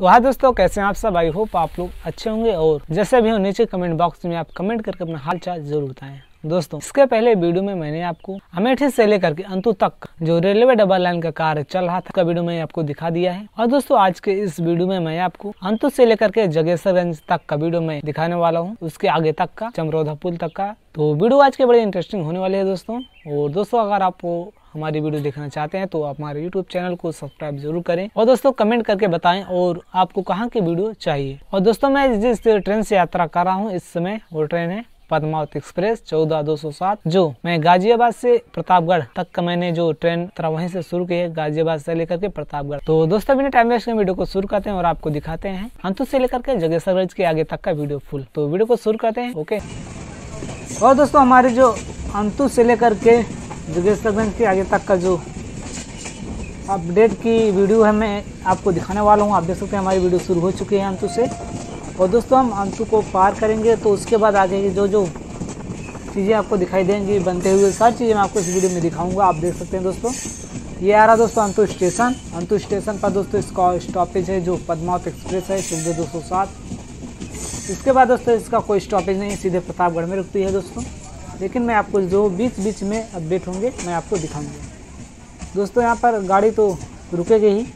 तो हाँ दोस्तों, कैसे हैं आप सब? आई होप आप लोग अच्छे होंगे और जैसे भी हो, नीचे कमेंट बॉक्स में आप कमेंट करके अपना हाल चाल ज़रूर बताएँ। दोस्तों, इसके पहले वीडियो में मैंने आपको अमेठी से लेकर के अंतु तक जो रेलवे डबल लाइन का कार्य चल रहा था वीडियो में आपको दिखा दिया है। और दोस्तों, आज के इस वीडियो में मैं आपको अंतु से लेकर के जगेसरगंज तक का वीडियो में दिखाने वाला हूँ। उसके आगे तक का चमरोधा पुल तक का। तो वीडियो आज के बड़े इंटरेस्टिंग होने वाले है दोस्तों। और दोस्तों, अगर आपको हमारी वीडियो देखना चाहते हैं तो आप हमारे यूट्यूब चैनल को सब्सक्राइब ज़रूर करें और दोस्तों कमेंट करके बताएँ और आपको कहाँ की वीडियो चाहिए। और दोस्तों मैं जिस ट्रेन से यात्रा कर रहा हूँ इस समय वो ट्रेन है पद्मावत एक्सप्रेस चौदह दो सौ सात, जो मैं गाजियाबाद से प्रतापगढ़ तक का मैंने जो ट्रेन वहीं से शुरू की है, गाजियाबाद से लेकर के प्रतापगढ़। तो दोस्तों बिना टाइम वेस्ट के वीडियो को शुरू करते हैं और आपको दिखाते हैं अंतु से लेकर के जगेसरगंज के आगे तक का वीडियो फुल। तो वीडियो को शुरू करते हैं, ओके? और दोस्तों हमारे जो अंतु से लेकर के जोगेश्वरगंज के आगे तक का जो अपडेट की वीडियो है, मैं आपको दिखाने वाला हूँ। आप देख सकते हैं, हमारी वीडियो शुरू हो चुकी है अंतु से। और दोस्तों, हम अंतु को पार करेंगे तो उसके बाद आगे की जो जो चीज़ें आपको दिखाई देंगी, बनते हुए सारी चीज़ें मैं आपको इस वीडियो में दिखाऊँगा। आप देख सकते हैं दोस्तों, ये आ रहा दोस्तों अंतु स्टेशन। अंतु स्टेशन पर दोस्तों इसका स्टॉपेज है, जो पद्मावत एक्सप्रेस है चौदह दो इसके बाद दोस्तों इसका कोई स्टॉपेज नहीं, सीधे प्रतापगढ़ में रुकती है दोस्तों। लेकिन मैं आपको जो बीच बीच में अपडेट होंगे, मैं आपको दिखाऊँगा। दोस्तों, यहाँ पर गाड़ी तो रुकेगी ही।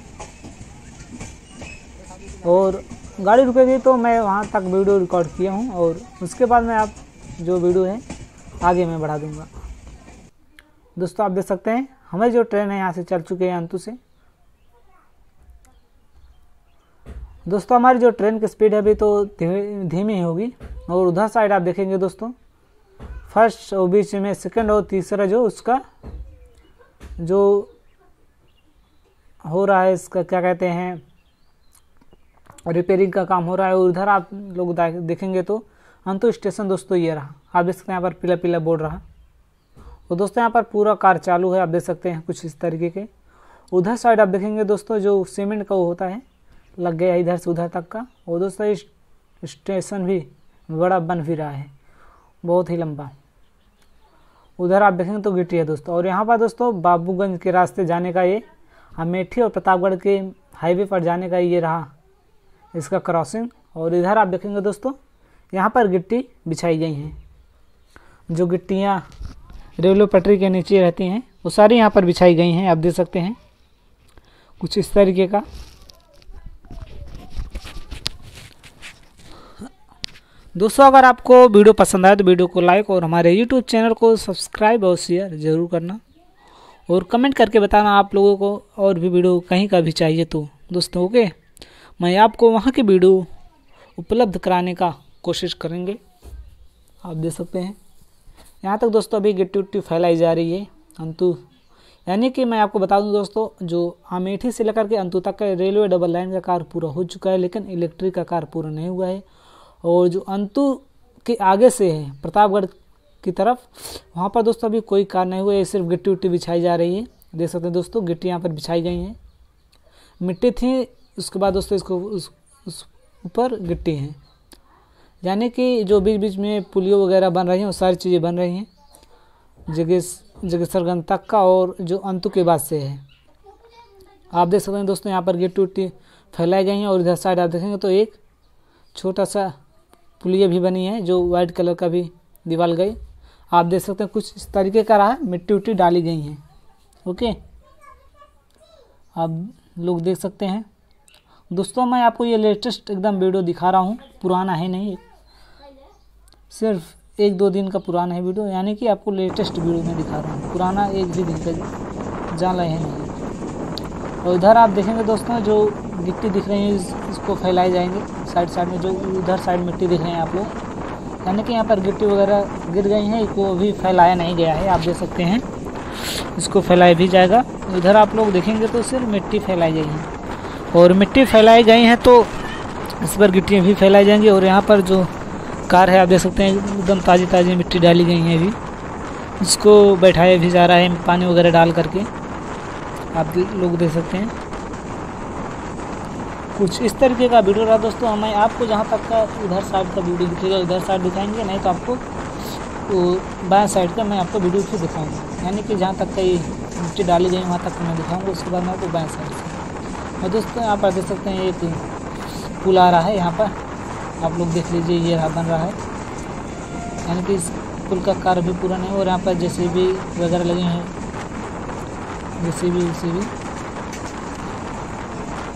और गाड़ी रुकेगी तो मैं वहाँ तक वीडियो रिकॉर्ड किया हूँ और उसके बाद मैं आप जो वीडियो है, आगे मैं बढ़ा दूँगा। दोस्तों, आप देख सकते हैं, हमें जो ट्रेन है, यहाँ से चल चुके हैं अंतु से। दोस्तों, हमारी जो ट्रेन की स्पीड है अभी तो धीमी ही होगी और उधर साइड आप देखेंगे दोस्तों फ़र्स्ट और बीच में, सेकंड और तीसरा जो उसका, जो हो रहा है इसका, क्या कहते हैं रिपेयरिंग का काम हो रहा है उधर आप लोग देखेंगे तो अंतु स्टेशन दोस्तों ये रहा। आप देख सकते हैं यहाँ पर पीला पीला बोर्ड रहा। और दोस्तों यहाँ पर पूरा कार चालू है, आप देख सकते हैं कुछ इस तरीके के। उधर साइड आप देखेंगे दोस्तों, जो सीमेंट का वो होता है, लग गया इधर से उधर तक का। और दोस्तों स्टेशन भी बड़ा बन भी रहा है, बहुत ही लंबा। उधर आप देखेंगे तो गिट्टी है दोस्तों। और यहाँ पर दोस्तों, बाबूगंज के रास्ते जाने का ये अमेठी और प्रतापगढ़ के हाईवे पर जाने का ये रहा इसका क्रॉसिंग और इधर आप देखेंगे दोस्तों, यहाँ पर गिट्टी बिछाई गई हैं। जो गिट्टियाँ रेलवे पटरी के नीचे रहती हैं, वो सारी यहाँ पर बिछाई गई हैं, आप देख सकते हैं। कुछ इस तरीके का दोस्तों, अगर आपको वीडियो पसंद आए तो वीडियो को लाइक और हमारे यूट्यूब चैनल को सब्सक्राइब और शेयर ज़रूर करना। और कमेंट करके बताना आप लोगों को और भी वीडियो कहीं का भी चाहिए तो। दोस्तों, ओके? मैं आपको वहाँ की वीडियो उपलब्ध कराने का कोशिश करेंगे। आप देख सकते हैं। यहाँ तक दोस्तों, अभी गिट्टी उट्टी फैलाई जा रही है, अंतु। यानी कि मैं आपको बता दूँ दोस्तों, जो अमेठी से लेकर के अंतु तक का रेलवे डबल लाइन का कार्य पूरा हो चुका है, लेकिन इलेक्ट्रिक का कार्य पूरा नहीं हुआ है। और जो अंतु के आगे से है, प्रतापगढ़ की तरफ़, वहाँ पर दोस्तों अभी कोई कार नहीं हुआ है सिर्फ़ गिट्टी उट्टी बिछाई जा रही है। देख सकते हैं दोस्तों, गिट्टी यहाँ पर बिछाई गई हैं। मिट्टी थी, उसके बाद दोस्तों इसको, उस ऊपर गिट्टी हैं। यानी कि जो बीच बीच में पुलियो वगैरह बन रही हैं, वो सारी चीज़ें बन रही हैं। जगेश जगेसरगंज तक का और जो अंतु के बाद से है। आप देख सकते हैं दोस्तों, यहाँ पर गिट्टी उट्टी फैलाई गई हैं और इधर साइड आप देखेंगे तो एक छोटा सा पुलिया भी बनी है जो वाइट कलर का भी दीवार गई। आप देख सकते हैं कुछ इस तरीके का रहा मिट्टी उट्टी डाली गई हैं। ओके? आप लोग देख सकते हैं। दोस्तों मैं आपको ये लेटेस्ट एकदम वीडियो दिखा रहा हूँ। पुराना है नहीं। सिर्फ़ एक दो दिन का पुराना है वीडियो यानी कि आपको लेटेस्ट वीडियो में दिखा रहा हूँ। पुराना एक भी दिन का जान रहे हैं। और इधर आप देखेंगे दोस्तों जो गिट्टी दिख रही है इस, इसको फैलाए जाएँगे। साइड साइड में जो उधर साइड मिट्टी दिख रहे हैं आप लोग। यानी कि यहाँ पर गिट्टी वगैरह गिर गई हैं इसको अभी फैलाया नहीं गया है, आप देख सकते हैं। इसको फैलाया भी जाएगा। इधर आप लोग देखेंगे तो सिर्फ़ मिट्टी फैलाई गई है। और मिट्टी फैलाई गई हैं तो इस पर गिट्टियाँ भी फैलाई जाएँगी। और यहाँ पर जो कार है, आप देख सकते हैं, एकदम ताज़ी ताज़ी मिट्टी डाली गई है अभी। इसको बैठाया भी जा रहा है, पानी वगैरह डाल करके। आप लोग देख सकते हैं। कुछ इस तरीके का वीडियो रहा दोस्तों, हमें आपको जहाँ तक का उधर साइड का वीडियो दिखेगा, उधर साइड दिखाएँगे, नहीं तो आपको तो बाएँ साइड का मैं आपको वीडियो फिर दिखाऊँगा। यानी कि जहाँ तक का ये मिट्टी डाली गई वहाँ तक मैं दिखाऊँगा, उसके बाद मैं आपको बाएँ साइड से। और दोस्तों आप देख सकते हैं एक पुल आ रहा है, यहाँ पर। आप लोग देख लीजिए, ये रहा, बन रहा है। यानी कि इस पुल का कार्य भी पूरा नहीं और यहाँ पर जैसे भी वगैरह लगे हैं, जैसे भी उसे भी।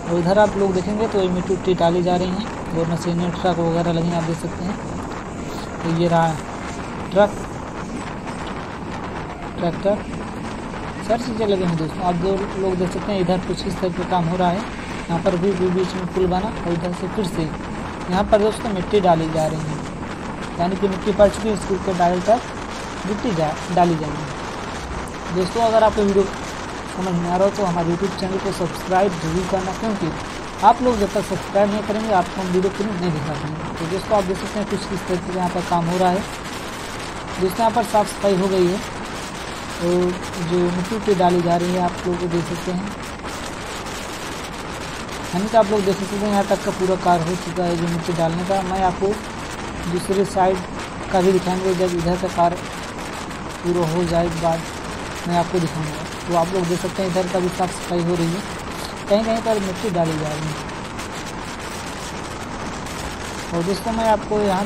और इधर आप लोग देखेंगे तो ये मिट्टी उट्टी डाली जा रही हैं और मशीनें ट्रक वगैरह लगी आप देख सकते हैं। तो ये रहा ट्रक, ट्रैक्टर, सारी चीज़ें लगे हैं दोस्तों। आप दो लोग देख सकते हैं, इधर कुछ इस तरह का काम हो रहा है। यहाँ पर भी बीच में पुल बना और इधर से फिर से यहाँ पर दोस्तों मिट्टी डाली जा रही है। यानी कि मिट्टी पड़ चुकी है इसके ऊपर डालकर मिट्टी जा, डाली जाएगी दोस्तों, अगर आपको वीडियो समझ में आ रहा हो तो हमारे यूट्यूब चैनल को सब्सक्राइब ज़रूर करना, क्योंकि आप लोग जब तक सब्सक्राइब नहीं करेंगे, आपको हम वीडियो फ़िल्म नहीं दिखा पाएँगे तो दोस्तों, आप देख सकते हैं कुछ किस तरीके से यहाँ पर काम हो रहा है। दोस्तों, यहाँ पर साफ़ सफ़ाई हो गई है। और जो मिट्टी उट्टी डाली जा रही है, आप लोग देख सकते हैं। यानी कि आप लोग देख सकते हैं, यहाँ तक का पूरा कार्य हो चुका है जो मिट्टी डालने का। मैं आपको दूसरे साइड का भी दिखाएँगे जब इधर का कार्य पूरा हो जाए, बाद मैं आपको दिखाऊँगा। तो आप लोग देख सकते हैं, इधर का भी साफ़ सफ़ाई हो रही है। कहीं कहीं पर मिट्टी डाली जा रही है। और दोस्तों, मैं आपको यहाँ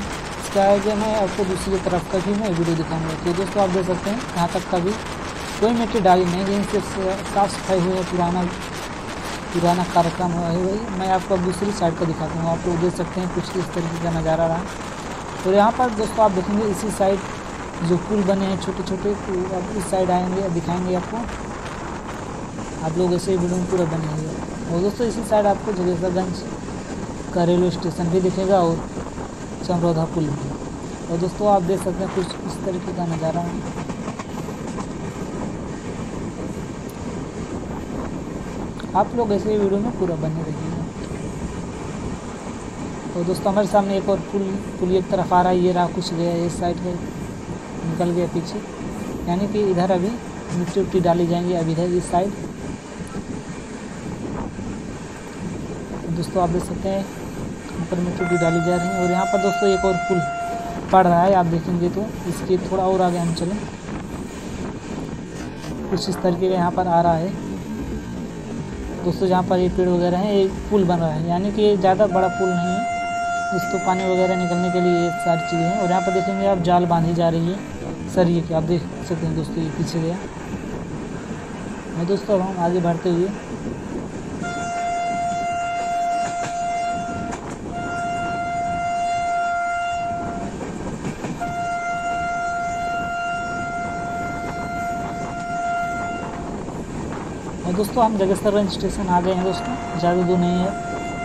क्या है कि मैं आपको दूसरी तरफ़ का भी मैं वीडियो दिखाऊँगा तो दोस्तों, आप देख सकते हैं, यहाँ तक का भी कोई मिट्टी डाली नहीं गई सिर्फ़ साफ़ सफ़ाई हुई है, पुराना पुराना कार्यक्रम हुआ है वही। मैं आपको दूसरी साइड का दिखाता हूँ। आप लोग देख सकते हैं कुछ इस तरीके का नज़ारा रहा। और यहाँ पर दोस्तों, आप देखेंगे इसी साइड जो पुल बने हैं छोटे छोटे तो अब इस साइड आएँगे दिखाएँगे आपको। आप लोग ऐसे वीडियो में पूरा बनेंगे और दोस्तों, इसी साइड आपको जगेसरगंज का रेलवे स्टेशन भी दिखेगा और चमरौधा पुल भी। और दोस्तों, आप देख सकते हैं कुछ इस तरीके का नज़ारा है। आप लोग ऐसे वीडियो में पूरा बने रहिएगा तो दोस्तों, हमारे सामने एक और पुल पुल एक तरफ़ आ रहा है, ये रहा कुछ गया, इस साइड में निकल गया पीछे। यानी कि इधर अभी मिट्टी उट्टी डाली जाएँगी, अभी इधर इस साइड दोस्तों, आप देख सकते हैं ऊपर मिट्टी उट्टी डाली जा रही है। और यहाँ पर दोस्तों, एक और पुल पड़ रहा है, आप देखेंगे तो। इसके थोड़ा और आगे हम चलें। कुछ इस तरीके का यहाँ पर आ रहा है। दोस्तों, जहाँ पर ये पेड़ वगैरह हैं, ये पुल बन रहा है। यानी कि ये ज़्यादा बड़ा पुल नहीं है। इसको पानी वगैरह निकलने के लिए ये सारी चीज़ें हैं। और यहाँ पर देखेंगे, आप जाल बांधी जा रही है। सरिये की आप देख सकते हैं दोस्तों, ये पीछे गया। मैं दोस्तों हम आगे बढ़ते हुए दोस्तों हम जगेसरगंज स्टेशन आ गए हैं दोस्तों। ज़्यादा दूर नहीं है।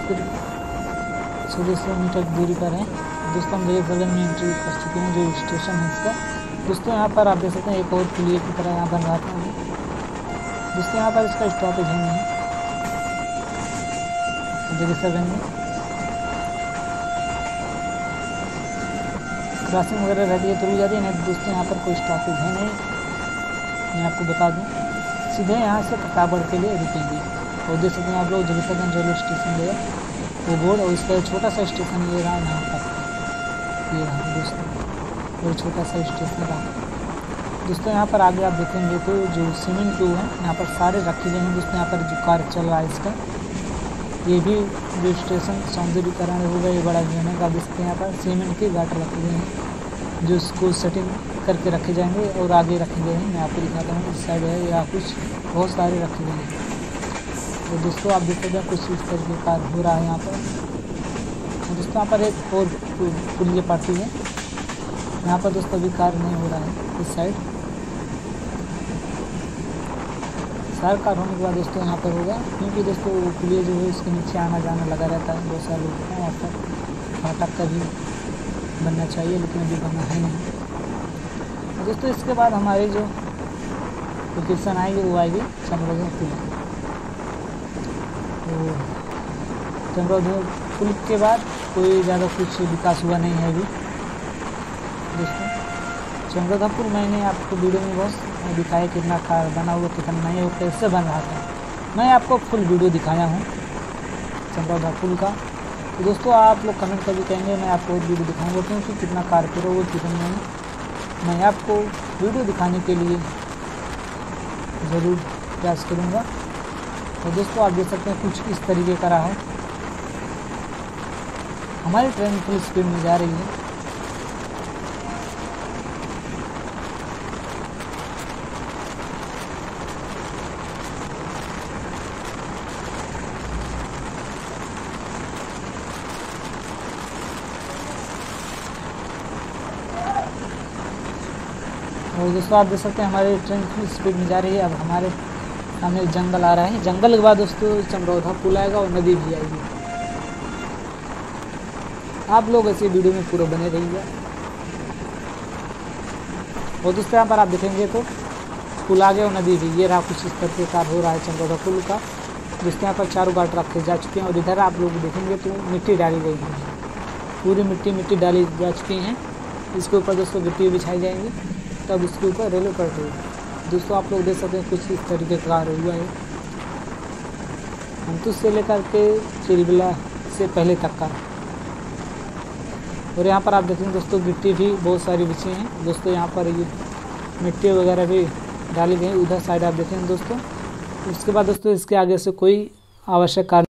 सिर्फ़ सौ दो सौ मीटर दूरी पर है। दोस्तों हम जगेसरगंज में एंट्री कर चुके हैं, जो स्टेशन है इसका। दोस्तों, यहाँ पर आप देख सकते हैं, एक और पुलिया की तरह यहाँ बन रहा था दोस्तों, यहाँ पर इसका स्टॉपेज है नहीं। जगेसरगंज में क्रॉसिंग वगैरह रहती है तो रुक जाती है, नहीं दोस्तों, यहाँ पर कोई स्टॉपेज है नहीं। मैं आपको बता दूँ, सीधे यहाँ से प्रतापगढ़ के लिए रुकेंगे। और देख सकते हैं आप लोग जगतगंज रेलवे स्टेशन गए वो बोर्ड और इसका छोटा सा स्टेशन ये रहा है यहाँ पर। ये रहा दोस्तों। और छोटा सा स्टेशन रहा। दोस्तों, यहाँ पर आगे आप देखेंगे तो जो सीमेंट के है, यहाँ पर सारे रखे गए हैं। दोस्तों, यहाँ पर जो कार्य चल रहा है इसका, ये भी जो स्टेशन सौंदर्यकरण होगा ये बड़ा जो है। आप हैं यहाँ पर सीमेंट के गाटर रखे गए हैं, जो इसको सेटिंग करके रखे जाएँगे और आगे रखे गए हैं। मैं आपको दिखाता हूँ, इस साइड है या कुछ बहुत सारे रखे गए हैं। तो दोस्तों, आप देख सकते हैं कुछ इस तरीके का हो रहा है यहाँ पर। दोस्तों, यहाँ पर एक और पुलिया पार्टी है। यहाँ पर दोस्तों अभी कार्य नहीं हो रहा है, इस साइड सारा कार्य होने के बाद दोस्तों यहाँ पर होगा, क्योंकि दोस्तों पुलिया जो है उसके नीचे आना जाना लगा रहता है, बहुत सारे लोग हैं, यहाँ पर फाटक का भी बनना चाहिए, लेकिन अभी बना है नहीं। दोस्तों इसके बाद हमारे जो लोकेशन आएगी, वो आएगी चंद्रोदय पुल तो पुल के बाद कोई ज़्यादा कुछ विकास हुआ नहीं है अभी। दोस्तों। पुल मैंने आपको वीडियो में बहुत दिखाया कितना कार बना हुआ, कितना नहीं हो कैसे बन रहा था। मैं आपको फुल वीडियो दिखाया हूँ पुल का। तो दोस्तों, आप लोग कमेंट करके कहेंगे, मैं आपको वीडियो दिखाऊँगा क्योंकि कितना कार करो वो कितना नहीं। मैं आपको वीडियो दिखाने के लिए ज़रूर प्रयास करूँगा। और दोस्तों, आप देख सकते हैं कुछ इस तरीके का रहा है। हमारी ट्रेन फुल स्पीड में जा रही है। और दोस्तों, आप देख सकते हैं हमारी ट्रेन फुल स्पीड में जा रही है। अब हमारे सामने जंगल आ रहा है। जंगल के बाद दोस्तों, चमरौधा पुल आएगा और नदी भी आएगी। आप लोग ऐसे वीडियो में पूरा बने रहिए और यहाँ पर आप देखेंगे तो पुल आ गया और नदी भी। ये रहा कुछ इस तरह प्रकार हो रहा है चमरौधा पुल का, जिसके यहाँ पर चारों गाट रखे जा चुके हैं और इधर आप लोग देखेंगे तो मिट्टी डाली गई है। पूरी मिट्टी मिट्टी डाली जा चुकी हैं। इसके ऊपर दोस्तों गिट्टी बिछाई जाएँगी। तब उसके ऊपर रेलवे पलटी होगी दोस्तों, आप लोग देख सकते हैं कुछ इस तरीके का हुआ है। अंतुष से लेकर के चिलबिला से पहले तक का। और यहाँ पर आप देखेंगे दोस्तों गिट्टी भी बहुत सारी बिछी हैं। दोस्तों, यहाँ पर ये मिट्टी वगैरह भी डाली गई उधर साइड आप देखेंगे दोस्तों। उसके बाद दोस्तों, इसके आगे से कोई आवश्यक कार्य